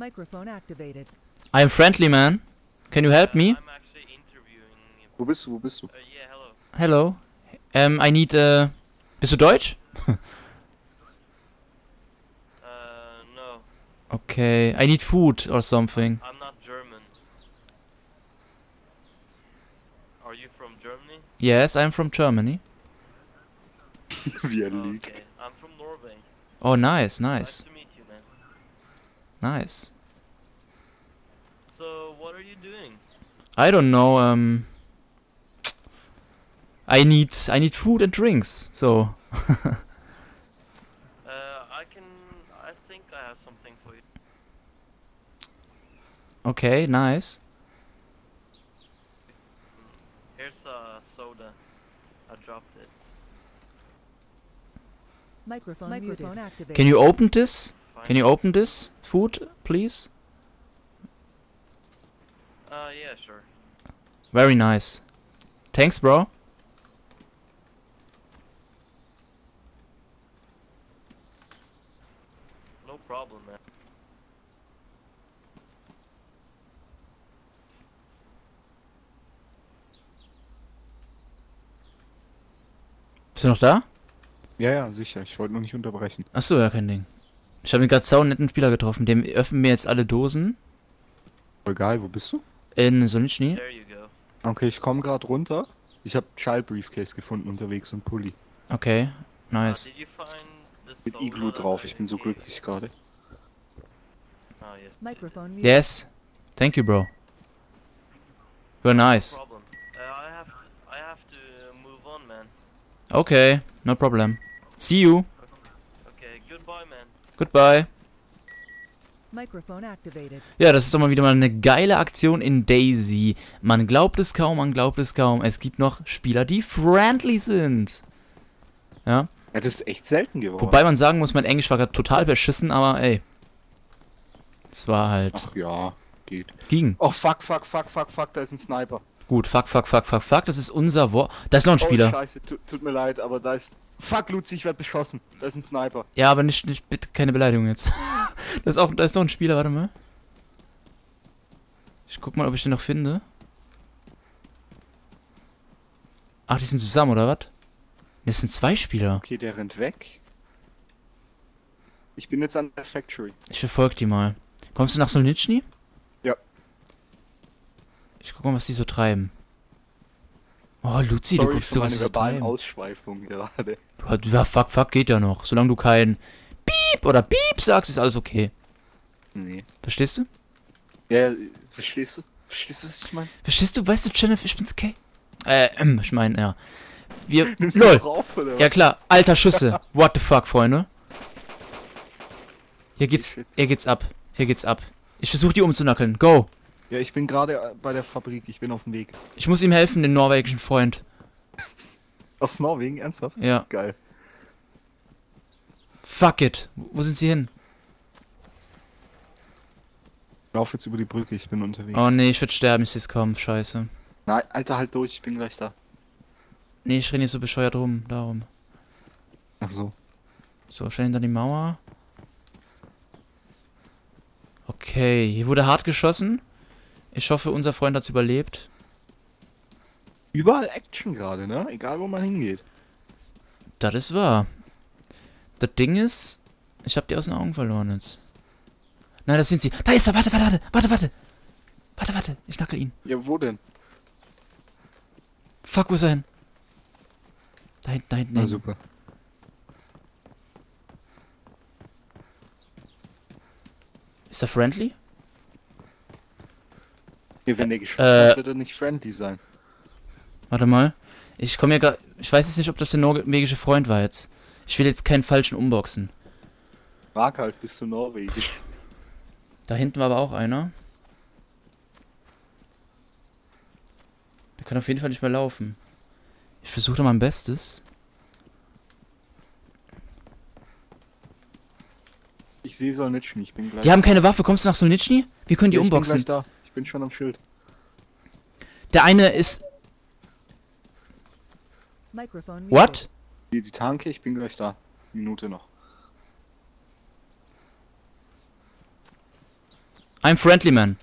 Microphone activated. I am friendly, man. Can you help me? I'm actually interviewing. Wo bist du, wo bist du? Uh, yeah, hello. Hello. Um, I need, uh... Bist du Deutsch? Uh, no, Okay, I need food or something. I'm not German. Are you from Germany? Yes, I'm from Germany. Wie er Okay. I'm from Norway. Oh, nice, Nice nice, to meet you, man. Nice. So, what are you doing? I don't know, um... I need, I need food and drinks, so... Uh, I can. I think I have something for you. Okay, nice. Here's a soda. I dropped it. Microphone, Microphone activated. Can you open this? Can you open this food, please? Uh, yeah, sure. Very nice. Thanks, bro. No problem, man. Bist du noch da? Ja, ja, sicher. Ich wollte nur nicht unterbrechen. Achso, ja, kein Ding. Ich habe mir gerade sau netten Spieler getroffen. Dem öffnen mir jetzt alle Dosen geil, wo bist du? in go. Okay, ich komme gerade runter. Ich habe Child Briefcase gefunden unterwegs und Pulli. Okay, nice. Mit that drauf. Ich bin so glücklich gerade. Ah, yes. Thank you, bro. You're nice. Uh. Okay, no problem. See you. Goodbye. Ja, das ist doch mal wieder mal eine geile Aktion in Daisy. Man glaubt es kaum, man glaubt es kaum. Es gibt noch Spieler, die friendly sind. Ja, Ja, das ist echt selten geworden. wobei man sagen muss, mein Englisch war gerade total beschissen, aber ey. Es war halt. Ach ja, geht. Ging. Oh, fuck, fuck, fuck, fuck, fuck, da ist ein Sniper. Gut, fuck, fuck, fuck, fuck, fuck. Das ist unser Wort. Da ist noch ein Oh, Spieler. scheiße, tut, tut mir leid, aber da ist... Fuck, Luzi, ich werd beschossen. Da ist ein Sniper. Ja, aber nicht, nicht, bitte keine Beleidigung jetzt. da ist auch, da ist noch ein Spieler, warte mal. Ich guck mal, ob ich den noch finde. Ach, die sind zusammen, oder was? Das sind zwei Spieler. Okay, der rennt weg. Ich bin jetzt an der Factory. Ich verfolge die mal. Kommst du nach Solnitschny? Ja. Ich guck mal, was die so treiben. Oh, Luzi, du Sorry guckst für so, meine was die so verbalen treiben. Ausschweifungen gerade. Ja, fuck, fuck, geht ja noch. Solange du kein Piep oder Piep sagst, ist alles okay. Nee. Verstehst du? Ja, verstehst du? Verstehst du, was ich meine? Verstehst du? Weißt du, Jennifer, ich bin's Kay? Äh, ähm, ich meine, ja. Wir. Nimmst du LOL! noch auf, oder Ja was? klar, alter Schüsse. What the fuck, Freunde? Hier geht's, hier geht's ab. Hier geht's ab. Ich versuche die umzunackeln. Go. Ja, ich bin gerade äh, bei der Fabrik. Ich bin auf dem Weg. Ich muss ihm helfen, den norwegischen Freund. Aus Norwegen, ernsthaft? Ja. Geil. Fuck it. Wo sind sie hin? Ich laufe jetzt über die Brücke, ich bin unterwegs. Oh nee, ich werd sterben, ich seh's kommen. Scheiße. Nein, Alter, halt durch, ich bin gleich da. Nee, ich renn hier so bescheuert rum. Darum. Ach so. So, schnell hinter die Mauer. Okay, hier wurde hart geschossen. Ich hoffe, unser Freund hat's überlebt. Überall Action gerade, ne? Egal wo man hingeht. Das ist wahr. Das Ding ist, ich hab die aus den Augen verloren jetzt. Nein, das sind sie. Da ist er. Warte, warte, warte, warte, warte. Warte, warte. Ich knacke ihn. Ja, wo denn? Fuck, wo ist er hin? Da hinten, da hinten. Na super. Ist er friendly? Ja, wenn der geschossen Äh. hat, wird er nicht friendly sein. Warte mal. Ich komme hier gar. Ich weiß jetzt nicht, ob das der norwegische Freund war jetzt. Ich will jetzt keinen falschen unboxen. Frag halt, bist du norwegisch? Da hinten war aber auch einer. Der kann auf jeden Fall nicht mehr laufen. Ich versuche da mein Bestes. Ich sehe Solnitschny, ich bin gleich. Die haben keine Waffe. Kommst du nach Solnitschny? Wir können die Ja, ich bin unboxen. gleich da. Ich bin schon am Schild. Der eine ist. What? Die, die Tanke, ich bin gleich da. Minute noch. I'm friendly, man.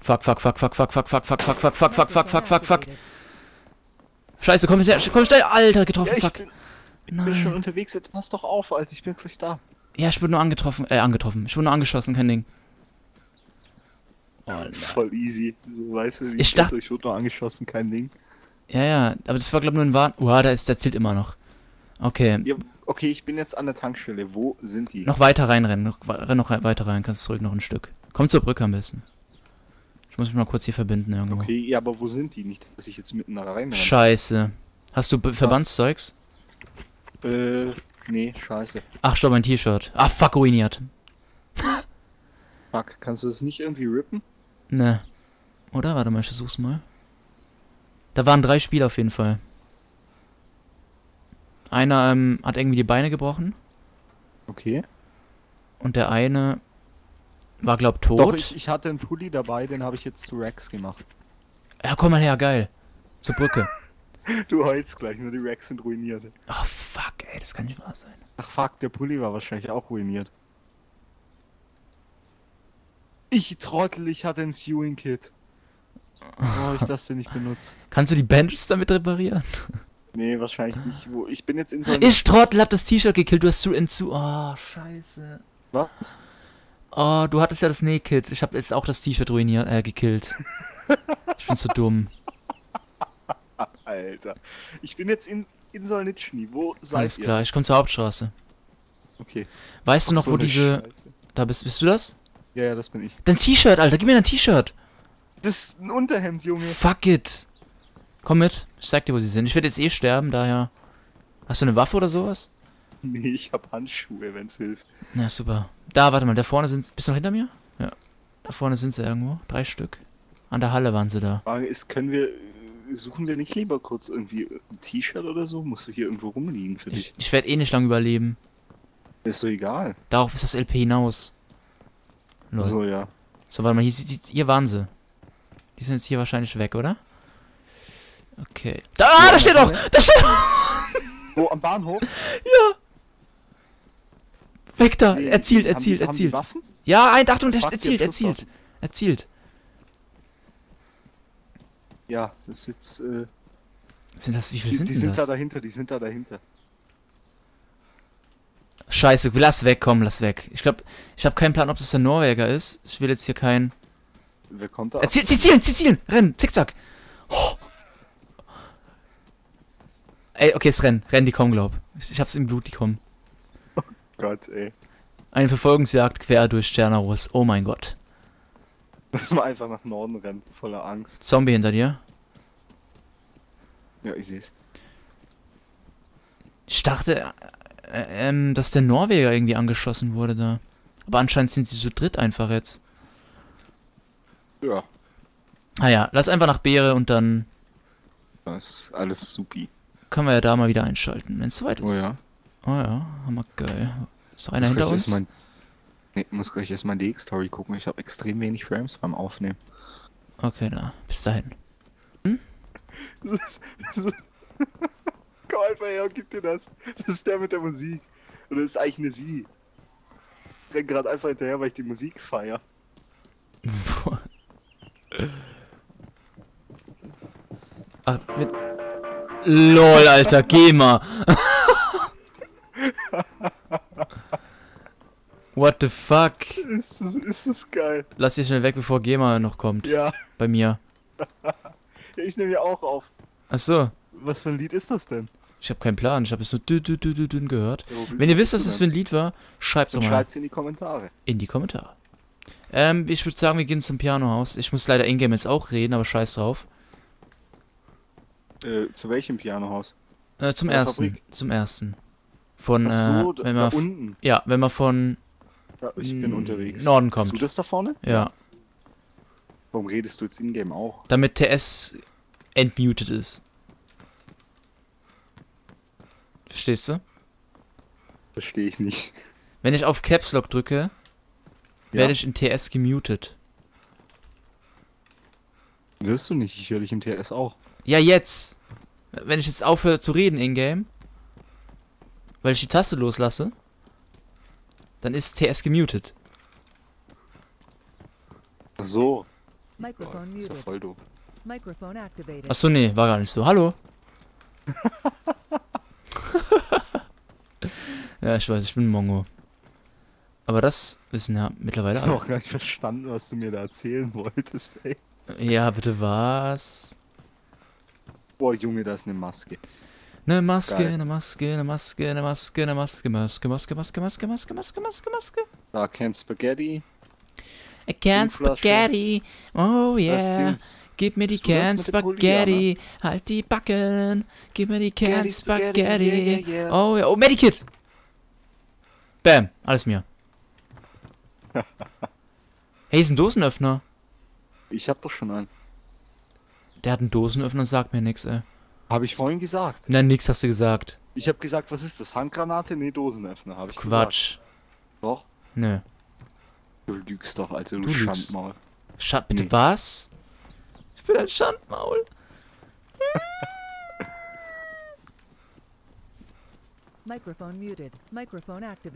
Fuck, fuck, fuck, fuck, fuck, fuck, fuck, fuck, fuck, fuck, fuck, fuck, fuck, fuck, fuck, fuck. Scheiße, komm her, komm schnell. Alter, Ja, getroffen, ich fuck. bin, ich bin schon unterwegs, jetzt pass doch auf, Alter, ich bin gleich da. Ja, ich wurde nur angetroffen, äh, angetroffen. Ich wurde nur angeschossen, kein Ding. Oh, Voll easy. So, weißt du, wie Ich ich dachte, dacht- ich wurde nur angeschossen, kein Ding. Ja, ja, aber das war, glaube ich, nur ein Warn. Uah, da ist, der zählt immer noch. Okay, Ja, okay, ich bin jetzt an der Tankstelle. Wo sind die? noch weiter reinrennen. Noch, renn noch weiter rein, kannst zurück noch ein Stück. Komm zur Brücke am besten. Ich muss mich mal kurz hier verbinden irgendwo. Okay, ja, aber wo sind die? Nicht, dass ich jetzt mitten da rein Scheiße. Hast du Verbandszeugs? Äh, nee, scheiße. Ach, stopp, mein T-Shirt. Ah, fuck, ruiniert. Fuck, kannst du das nicht irgendwie rippen? Ne. Oder? Warte mal, ich versuch's mal. Da waren drei Spieler auf jeden Fall. Einer ähm, hat irgendwie die Beine gebrochen Okay. und der eine war, glaub, tot. Doch, ich, ich hatte einen Pulli dabei, den habe ich jetzt zu Rex gemacht. Ja, komm mal her, geil. Zur Brücke. Du heulst gleich, nur die Rex sind ruiniert. Oh, fuck, ey, das kann nicht wahr sein. Ach fuck, der Pulli war wahrscheinlich auch ruiniert. Ich Trottel, ich hatte ein Sewing-Kit. Warum habe ich das denn nicht benutzt? Kannst du die Bandages damit reparieren? Nee, wahrscheinlich nicht. Wo, ich bin jetzt in so einem... Ich Trottel, hab das T-Shirt gekillt, du hast zu in zu. Oh, scheiße. Was? Oh, du hattest ja das Nähkit. Ich hab jetzt auch das T-Shirt ruiniert, äh, gekillt. Ich bin so dumm. Alter. Ich bin jetzt in, in Solnitschny. Wo seid Alles ihr? klar, ich komm zur Hauptstraße. Okay. Weißt du noch, so wo diese. Scheiße. Da bist, bist du das? Ja, ja, das bin ich. Dein T-Shirt, Alter, gib mir dein T-Shirt. Das ist ein Unterhemd, Junge. Fuck it. Komm mit. Ich sag dir, wo sie sind. Ich werde jetzt eh sterben, daher. Hast du eine Waffe oder sowas? Nee, ich hab Handschuhe, wenn's hilft. Ja, super. Da, warte mal, da vorne sind. Bist du noch hinter mir? Ja. Da vorne sind sie irgendwo. Drei Stück. An der Halle waren sie da. Frage ist, können wir... Suchen wir nicht lieber kurz irgendwie ein T-Shirt oder so? Musst du hier irgendwo rumliegen für Ich, dich? ich werde eh nicht lang überleben. Ist so egal. Darauf ist das LP hinaus. Lol. So, ja. So, warte mal, hier, hier, hier waren sie. Die sind jetzt hier wahrscheinlich weg, oder? Okay. Da, ah, da steht doch! Da steht Wo, am Bahnhof? Weg da! Die- Erzielt, erzielt, die, Haben erzielt. die Waffen? Ja, ein, Achtung, der erzielt, erzielt. Erzielt. Ja, das ist jetzt... Äh, Sind das, wie viel die sind die denn sind da das? dahinter, die sind da dahinter. Scheiße, lass weg, komm, lass weg. Ich glaube, ich habe keinen Plan, ob das der Norweger ist. Ich will jetzt hier kein... Wer kommt da? Erzielt, sie zielen, sie zielen! Rennen, zickzack! Oh. Ey, okay, es rennen. Rennen, die kommen, glaub. Ich, ich hab's im Blut, die kommen. Gott, ey. Eine Verfolgungsjagd quer durch Tschernaros. Oh mein Gott. Lass mal einfach nach Norden rennen, voller Angst. Zombie hinter dir. Ja, ich seh's. Ich dachte, ähm, dass der Norweger irgendwie angeschossen wurde da. Aber anscheinend sind sie zu dritt einfach jetzt. Ja, Ah ja, lass einfach nach Beere und dann das ist alles supi. können wir ja da mal wieder einschalten, wenn es soweit ist. Oh ja. Oh ja, hammer geil. Ist noch einer hinter uns? Mal, nee, muss gleich erstmal die X-Story gucken. Ich habe extrem wenig Frames beim Aufnehmen. Okay, da. Bis dahin. Komm einfach her und gib dir das. Das ist der mit der Musik. Und das ist eigentlich eine Sie. Ich renn gerade einfach hinterher, weil ich die Musik feier. Ach, mit. LOL, Alter, geh mal. What the fuck? Ist das, ist das geil? Lass dich schnell weg, bevor Gema noch kommt. Ja. Bei mir. ich nehme ja auch auf. Ach so. Was für ein Lied ist das denn? Ich habe keinen Plan. Ich habe es nur dü dü dü dü dü gehört. Ja, Wenn ihr wisst, was du das für ein Lied war, doch Dann mal schreibt's in die Kommentare. in die Kommentare. Ähm, ich würde sagen, wir gehen zum Pianohaus. Ich muss leider Ingame jetzt auch reden, aber scheiß drauf. Äh, zu welchem Pianohaus? Äh, zum Bei der ersten. Fabrik? Zum ersten. Von, Ach so, äh, wenn man. unten. Ja, wenn man von Ja, ich bin unterwegs. Norden Bist du kommt. das da vorne? Ja. Warum redest du jetzt in-game auch? Damit TS entmuted ist. Verstehst du? Verstehe ich nicht. Wenn ich auf Caps Lock drücke, Ja. werde ich in TS gemutet. Wirst du nicht, ich höre dich im TS auch. Ja, jetzt. Wenn ich jetzt aufhöre zu reden in-game, weil ich die Taste loslasse, dann ist TS gemutet. Ach So. Ist ja voll doof. Achso, nee, war gar nicht so. Hallo? ja, ich weiß, ich bin Mongo. Aber das wissen ja mittlerweile Ich habe alle. auch gar nicht verstanden, was du mir da erzählen wolltest, ey. Ja, bitte was? Boah, Junge, da ist eine Maske. Ne Maske, Geil. ne Maske, ne Maske, ne Maske, ne Maske, Maske, Maske, Maske, Maske, Maske, Maske, Maske, Maske. Da kennt Spaghetti. A can. Spaghetti, oh yeah. Gib mir die Can Spaghetti, halt die Backen. Gib mir die Can Spaghetti, Spaghetti. yeah. Oh ja, oh Medikit. Bam, alles mir. Hey, ist ein Dosenöffner. Ich hab doch schon einen. Der hat einen Dosenöffner und sagt mir nix, ey. Habe ich vorhin gesagt. Nein, nix hast du gesagt. Ich habe gesagt, was ist das? Handgranate? Nee, Dosenöffner, habe ich Quatsch. gesagt. Doch. Nö. Du lügst doch, Alter, du, Du lügst. Schandmaul. Schand, bitte Nee. was? Ich bin ein Schandmaul. Microphone muted. Microphone activated.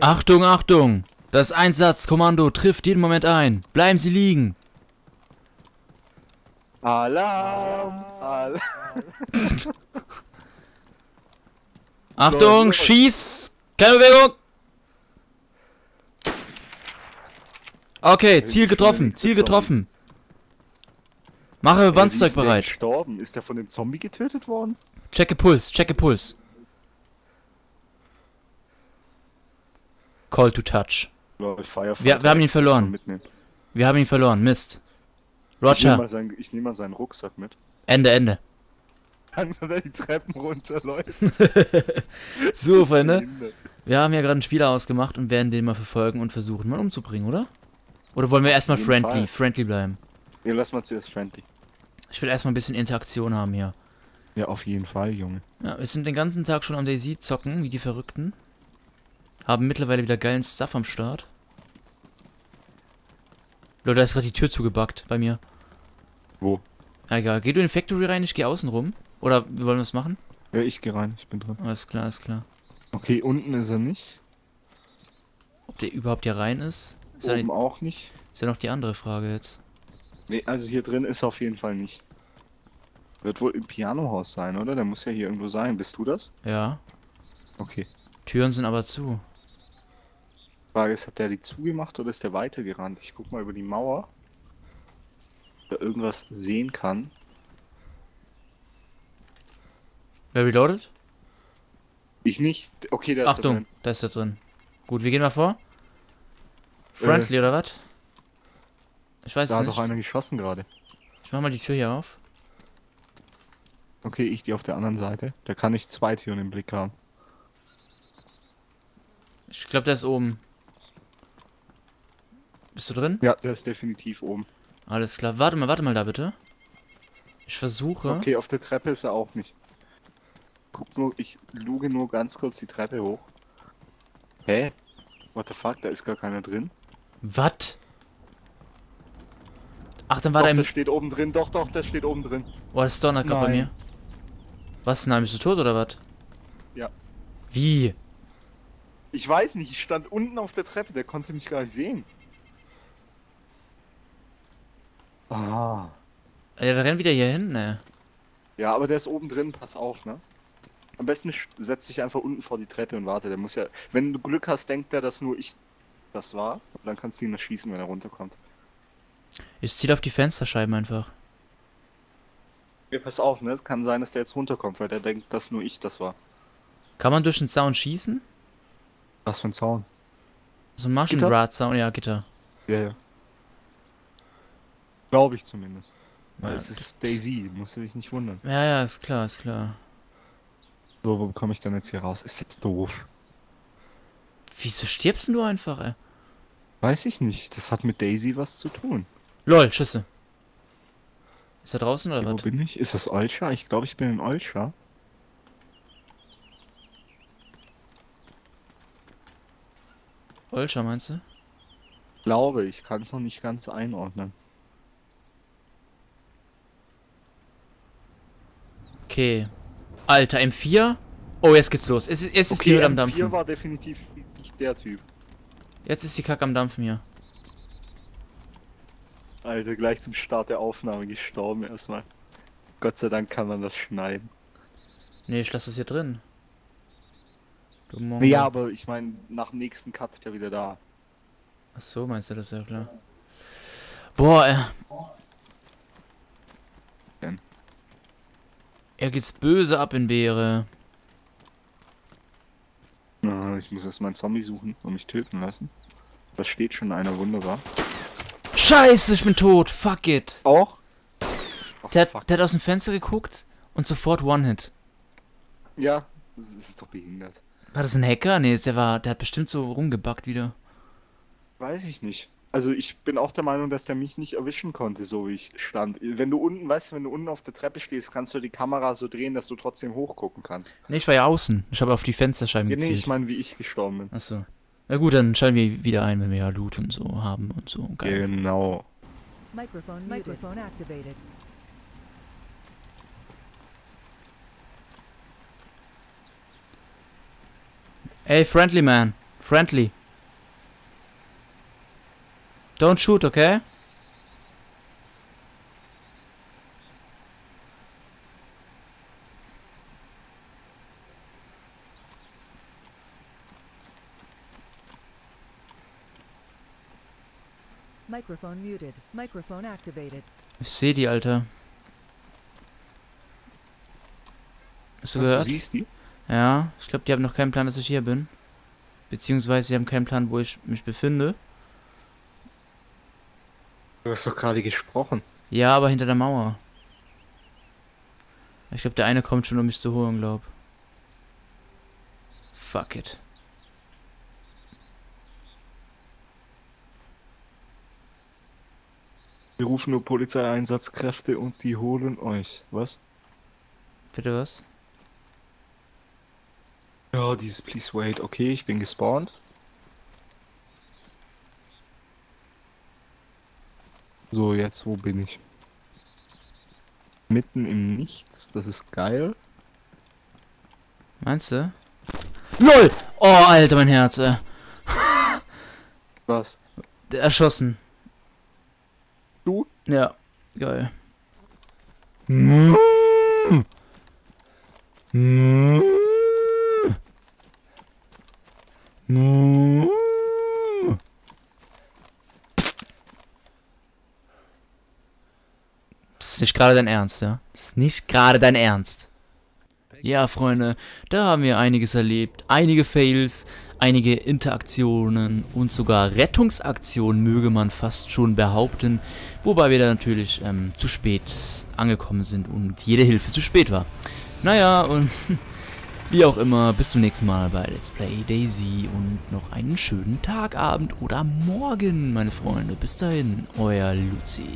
Achtung, Achtung! Das Einsatzkommando trifft jeden Moment ein. Bleiben Sie liegen. Alarm! Alarm! Achtung, schieß! Keine Bewegung! Okay, Ziel getroffen, Ziel getroffen. Mache ist der bereit. gestorben? Ist der von dem Zombie getötet worden? Checke Puls, checke Puls. Call to touch. Wir- wir haben ihn verloren. Wir haben ihn verloren, Mist. Nehme Roger, ich nehm mal seinen Rucksack mit. Ende, Ende. Langsam der die Treppen runterläuft. Super, ne? Behindert. Wir haben ja gerade einen Spieler ausgemacht und werden den mal verfolgen und versuchen mal umzubringen, oder? Oder wollen wir erstmal friendly, Fall. friendly bleiben? Ja, lass mal zuerst friendly. Ich will erstmal ein bisschen Interaktion haben hier. Ja, auf jeden Fall, Junge. Ja, wir sind den ganzen Tag schon am Daisy zocken, wie die Verrückten. Haben mittlerweile wieder geilen Stuff am Start. Leute, da ist gerade die Tür zugebackt bei mir. Wo? Ja, egal. Geh du in die Factory rein, ich geh außen rum. Oder wir wollen was machen? Ja, ich geh rein, ich bin drin. Alles klar, alles klar. Okay, unten ist er nicht. Ob der überhaupt hier rein ist? Ist ja, Oben die, auch nicht. ist ja noch die andere Frage jetzt. Nee, also hier drin ist er auf jeden Fall nicht. Wird wohl im Pianohaus sein, oder? Der muss ja hier irgendwo sein. Bist du das? Ja. Okay. Türen sind aber zu. Frage ist, hat der die zugemacht oder ist der weitergerannt? Ich guck mal über die Mauer. Ob er irgendwas sehen kann. Wer reloaded? Ich nicht. Okay, der ist da Achtung, drin. da ist er drin. Gut, wir gehen mal vor. Friendly oder was? Ich weiß Da es hat nicht. doch einer geschossen gerade. Ich mach mal die Tür hier auf. Okay, ich die auf der anderen Seite. Da kann ich zwei Türen im Blick haben. Ich glaube, der ist oben. Bist du drin? Ja, der ist definitiv oben. Alles klar. Warte mal, warte mal da bitte. Ich versuche. Okay, auf der Treppe ist er auch nicht. Guck nur, ich luge nur ganz kurz die Treppe hoch. Hä? What the fuck, da ist gar keiner drin. Was? Ach, dann war doch, der der im. steht oben drin. Doch, doch, der steht oben drin. Oh, das donnert gerade bei mir. Was? Nein, bist du tot oder was? Ja. Wie? Ich weiß nicht, ich stand unten auf der Treppe, der konnte mich gar nicht sehen. Ah. Ja, der rennt wieder hier hin, ne? Ja, aber der ist oben drin, pass auf, ne? Am besten setz dich einfach unten vor die Treppe und warte. Der muss ja. Wenn du Glück hast, denkt der, dass nur ich das war. Und dann kannst du ihn erschießen, wenn er runterkommt. Ich ziel auf die Fensterscheiben einfach. Ja, pass auf, ne? Es kann sein, dass der jetzt runterkommt, weil der denkt, dass nur ich das war. Kann man durch den Zaun schießen? Was für ein Zaun? So ein Martian Gitter? Rad Zaun, ja, Gitter. Ja, ja. Glaube ich zumindest. Weil Ja. es ist Daisy, musst du dich nicht wundern. Ja, ja, ist klar, ist klar. So, wo komme ich denn jetzt hier raus? Ist jetzt doof. Wieso stirbst denn du einfach, ey? Weiß ich nicht. Das hat mit Daisy was zu tun. Lol, Schüsse. Ist er draußen oder Wo was? bin ich? Ist das Olscha? Ich glaube, ich bin in Olscha. Olscher, meinst du? Glaube, ich kann es noch nicht ganz einordnen. Okay. Alter, M4? Oh, jetzt geht's los. Es, ist- es ist die Hölle am M4 Dampfen. war definitiv nicht der Typ. Jetzt ist die Kacke am Dampfen hier. Alter, gleich zum Start der Aufnahme gestorben erstmal. Gott sei Dank kann man das schneiden. Nee, ich lasse das hier drin. Du Mongo. Ja, aber ich meine, nach dem nächsten Cut ist er wieder da. Ach so, meinst du das ja klar. Boah, äh. Er geht's böse ab in Beere. Ich muss erst mal einen Zombie suchen und mich töten lassen. Da steht schon einer wunderbar. Scheiße, ich bin tot. Fuck it. Auch? Oh, Der, fuck. der hat aus dem Fenster geguckt und sofort One-Hit. Ja, das ist doch behindert. War das ein Hacker? Nee, der war, der hat bestimmt so rumgebackt wieder. Weiß ich nicht. Also ich bin auch der Meinung, dass der mich nicht erwischen konnte, so wie ich stand. Wenn du unten, weißt du, wenn du unten auf der Treppe stehst, kannst du die Kamera so drehen, dass du trotzdem hochgucken kannst. Nee, ich war ja außen. Ich habe auf die Fensterscheiben Ja, nee, gezielt. ich meine, wie ich gestorben bin. Achso. Na gut, dann schalten wir wieder ein, wenn wir ja Loot und so haben und so. Geil. Genau. Microphone. Microphone activated. Hey, friendly man. Friendly. Don't shoot, okay? Microphone muted. Microphone activated. Ich sehe die, Alter. Hast du Was, gehört? Du siehst die? Ja, ich glaube, die haben noch keinen Plan, dass ich hier bin. Beziehungsweise sie haben keinen Plan, wo ich mich befinde. Du hast doch gerade gesprochen. Ja, aber hinter der Mauer. Ich glaube, der eine kommt schon, um mich zu holen, glaub. Fuck it. Wir rufen nur Polizeieinsatzkräfte und die holen euch. Was? Bitte was? Ja, dieses Please wait. Okay, ich bin gespawnt. So, jetzt wo bin ich? Mitten im Nichts, das ist geil. Meinst du? LOL! Oh, Alter, mein Herz, äh. Was? Erschossen. Du? Ja, geil. ist nicht gerade dein Ernst, ja? Das ist nicht gerade dein Ernst. Ja, Freunde, da haben wir einiges erlebt. Einige Fails, einige Interaktionen und sogar Rettungsaktionen, möge man fast schon behaupten. Wobei wir da natürlich ähm, zu spät angekommen sind und jede Hilfe zu spät war. Naja, und wie auch immer, bis zum nächsten Mal bei Let's Play Daisy und noch einen schönen Tag, Abend oder Morgen, meine Freunde. Bis dahin, euer Luzi.